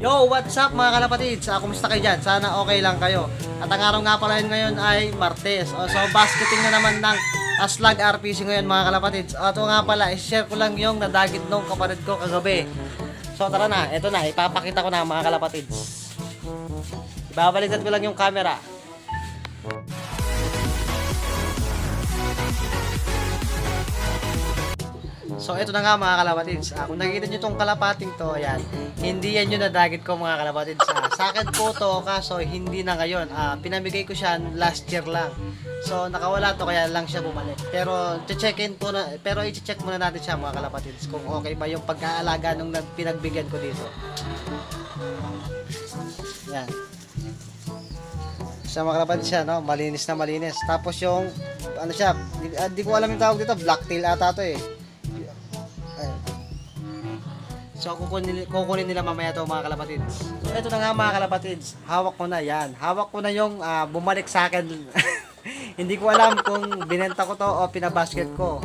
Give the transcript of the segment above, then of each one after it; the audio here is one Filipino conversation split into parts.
Yo, what's up mga kalapatids? Ah, kumusta kayo dyan? Sana okay lang kayo. At ang araw nga pala ngayon ay Martes. O, so, basketing na naman ng Aslag RPC ngayon mga kalapatids. O, ito nga pala, share ko lang yung nadagit nung kapatid ko kagabi. So, tara na. Ito na, ipapakita ko na mga kalapatids. Ibabaliktad ko lang yung camera. So, ito na nga mga kalapatids. Ah, kung nakikita nyo tong kalapating to, ayan, hindi yan yung nadagit ko mga kalapatids. Ah, sa akin po to, kaso hindi na ngayon. Ah, pinamigay ko siya last year lang. So, nakawala to, kaya lang siya bumalik. Pero, check-in po na, pero i-check muna natin siya mga kalapatids kung okay ba yung pag-aalaga nung nag- pinagbigyan ko dito. Yan. Sa mga kalapatids siya, no? Malinis na malinis. Tapos yung, ano siya, di, di ko alam yung tawag dito, blacktail ata to eh. So kukunin, kukunin nila mamaya to mga kalapatids. So ito na nga mga kalapatids. Hawak ko na yan. Hawak ko na yung ah, bumalik sa akin. Hindi ko alam kung binenta ko to o pinabasket ko.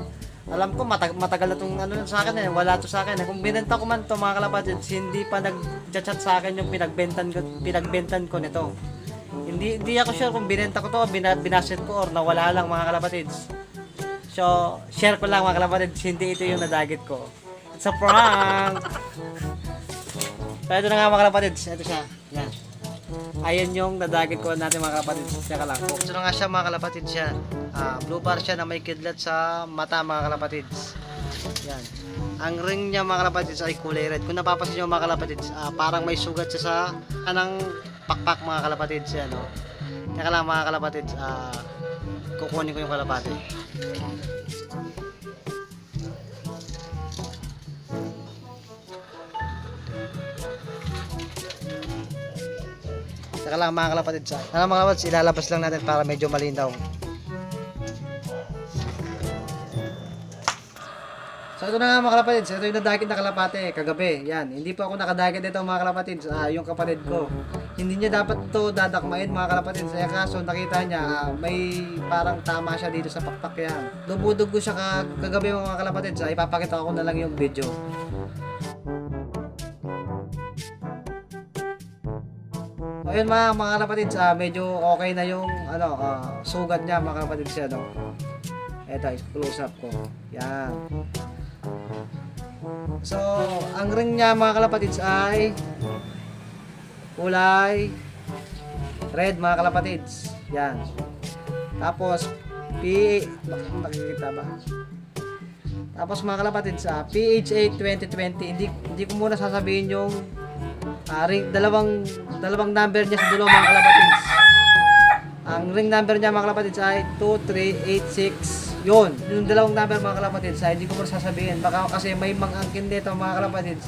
Alam ko matag matagal na tong ano sa akin eh. Wala to sa akin. eh. Kung binenta ko man to mga kalapatids, hindi pa nag-chat sa akin yung pinagbentan ko, pinagbentan ko nito. Hindi hindi ako sure kung binenta ko to o bina, binasket ko or nawala lang mga kalapatids. So, share ko lang mga kalapatids, hindi ito yung nadagit ko. It's a prank! Ito na nga mga kalapatids, ito siya. Yan. Ayan yung nadagit ko natin mga kalapatids. Teka lang. Ito na nga siya mga kalapatids siya. Ah, blue bar siya na may kidlat sa mata mga kalapatids. Yan. Ang ring niya mga kalapatids ay kulay red. Kung napapansin nyo mga kalapatids, ah, parang may sugat siya sa kanang pakpak mga kalapatids yan. No? Teka lang mga kalapatids, ah, kukunin ko yung kalapati. Saka lang mga kalapatids ha. Ano mga kalapatids, ilalabas lang natin para medyo malinaw. So ito na nga mga kalapatids, ito yung nadagit na kalapate kagabi. Yan, hindi po ako nakadagit dito mga kalapatids, ah, yung kapatid ko. Hindi niya dapat to dadakmain mga kalapatids. Eh kaso nakita niya, ah, may parang tama siya dito sa pakpak yan. Dumudugo siya ka- kagabi mga kalapatids. Ah, ipapakita ko na lang yung video. Ayun mga mga kalapatids, ah, medyo okay na yung ano, ah, sugat niya mga kalapatids yan. No? Ito, close up ko. Yan. So, ang ring niya mga kalapatids ay kulay red mga kalapatids. Yan. Tapos, P... Nakikita ba? Tapos mga kalapatids, ah, PHA 2020, hindi, hindi ko muna sasabihin yung ah, ring, dalawang, dalawang number niya sa dulo mga kalapatids. Ang ring number niya mga kalapatids ay 2386. Yun, yung dalawang number mga kalapatids ay hindi ko muna sasabihin. Baka kasi may mangangkin dito mga kalapatids.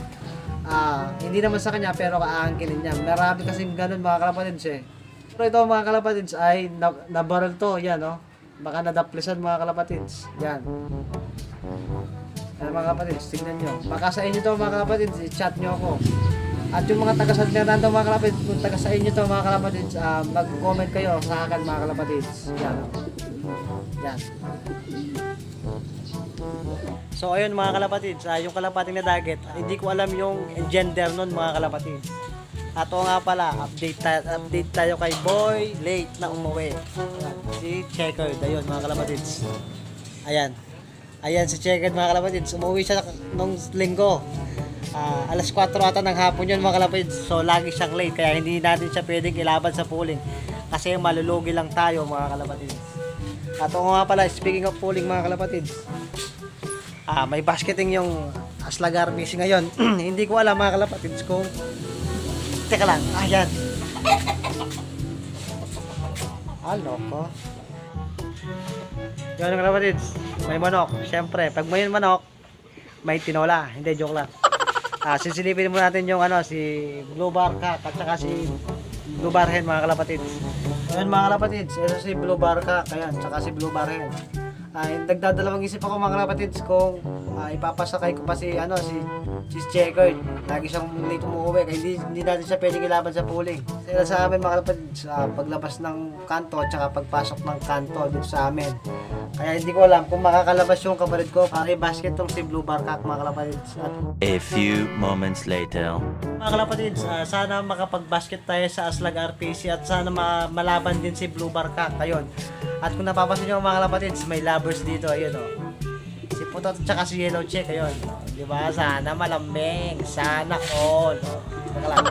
Ah, hindi naman sa kanya pero kaangkinin niya. Marami kasing ganun mga kalapatids eh. Pero ito mga kalapatids ay na, nabaril to, yan no. Baka nadaplisan mga kalapatids. Yan. Yan mga kapatids, tingnan nyo. Baka sa inyo to mga kapatids, i-chat nyo ako. At yung mga taga San Fernando mga kalapatids, kung taga sa inyo to mga kalapatids, ah, mag-comment kayo sa akin mga kalapatids. Yan. Yan. So ayun mga kalapatids, ah, yung kalapating na dagat, hindi ko alam yung gender nun mga kalapatids. At nga pala, update, tayo, update tayo kay Boy, late na umuwi. Yan, Si Checkered, ayun mga kalapatids. Ayan. Ayan si Checkered mga kalapatids, umuwi siya nung linggo. Ah, alas 4 ata ng hapon yun mga kalapatids. So lagi siyang late, kaya hindi natin siya pwedeng ilaban sa pooling. Kasi malulugi lang tayo mga kalapatids. At o nga pala, speaking of pooling mga kalapatids, Ah, may basketing yung Aslagar Missing ngayon. Hindi ko alam mga kalapatids kung Teka lang, ayan. Ano ko? Yun mga kalapatids, may manok. Siyempre, pag may manok, may tinola. Hindi, joke lang. Ah, sisilipin mo natin yung ano, si Blue Bar Cat at saka si Blue Bar Hen mga kalapatids. Ayun mga kalapatids, ito si Blue Bar Cat, ayan, saka si Blue Bar Hen. Ay, nagdadalawang isip ako mga kalapatids kung ah, ipapasakay ko pa si ano si si Checkered. Lagi siyang late umuwi kaya hindi, hindi natin siya pwedeng ilaban sa pooling. Kaya sa amin mga kalapatids, ah, paglabas ng kanto at saka pagpasok ng kanto dito sa amin. Kaya hindi ko alam kung makakalabas yung kapatid ko para i-basket tong si Blue Bar Cat mga kalapatids. At A few moments later. Mga kalapatids, ah, sana makapag-basket tayo sa Aslag RPC at sana ma- malaban din si Blue Barkak. Ayun. At kung napapansin nyo mga kalapatids, may lovers dito. Ayun o. Si Putot at si Yellow Chick. Ayun. Di ba? Sana malambing. Sana all. O, teka lang.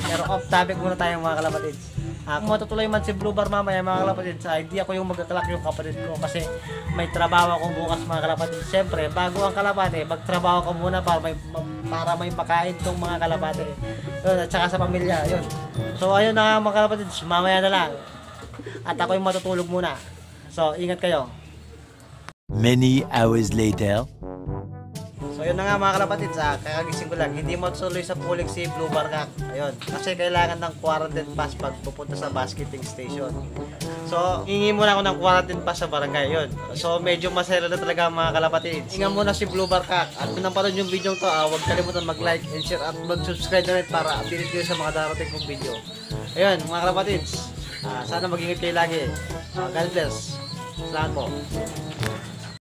Pero off topic muna tayo mga kalapatids. Ah, kung matutuloy man si Blue Bar mamaya mga kalapatids, ah, hindi ako yung magkakalak yung kapatid ko kasi may trabaho ako bukas mga kalapatids. Siyempre, bago ang kalapate, magtrabaho ka muna para may para may makain tong mga kalapate. Yun, at saka sa pamilya, yun. So, ayun na mga kalapatids, mamaya na lang. At ako yung matutulog muna. So, ingat kayo. Many hours later. So yun na nga mga kalapatid, sa kakagising ko lang, hindi mo tuloy sa pooling si Blue Barkak. Ayun, kasi kailangan ng quarantine pass pag pupunta sa basketing station. So, hingi muna ako ng quarantine pass sa barangay, yun. So, medyo masaya na talaga mga kalapatid. Hinga muna si Blue Barkak. At kung napanood yung video to, ah, huwag kalimutan mag-like and share at mag-subscribe na rin para update kayo sa mga darating kong video. Ayun, mga kalapatids, ah, sana mag-ingat kayo lagi. Ah, God bless. Salamat po.